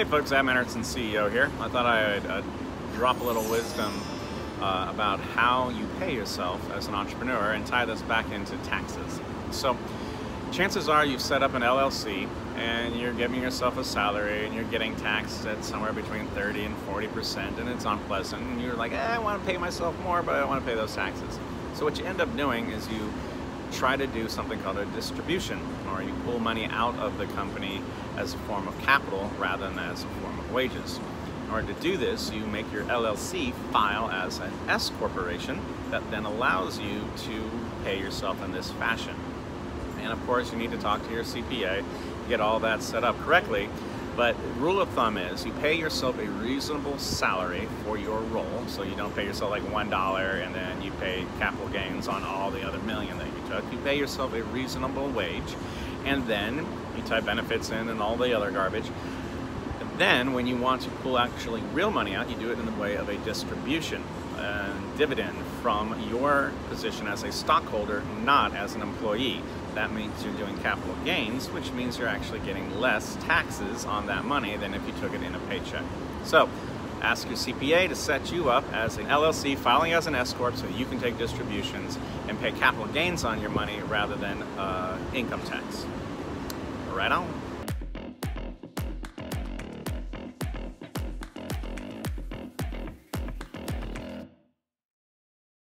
Hey folks, Adam Anderson, CEO here. I thought I'd uh, drop a little wisdom uh, about how you pay yourself as an entrepreneur and tie this back into taxes. So, chances are you've set up an LLC and you're giving yourself a salary and you're getting taxed at somewhere between 30 and 40 percent and it's unpleasant and you're like, eh, I want to pay myself more, but I don't want to pay those taxes. So what you end up doing is you try to do something called a distribution, or you pull money out of the company as a form of capital rather than as a form of wages. In order to do this, you make your LLC file as an S corporation that then allows you to pay yourself in this fashion. And of course, you need to talk to your CPA, to get all that set up correctly. But rule of thumb is you pay yourself a reasonable salary for your role, so you don't pay yourself like one dollar and then you pay capital gains on all the other million you pay yourself a reasonable wage, and then you type benefits in and all the other garbage. And then, when you want to pull actually real money out, you do it in the way of a distribution, a dividend from your position as a stockholder, not as an employee. That means you're doing capital gains, which means you're actually getting less taxes on that money than if you took it in a paycheck. So, ask your CPA to set you up as an LLC filing as an S corp so you can take distributions and pay capital gains on your money rather than uh, income tax. Right on.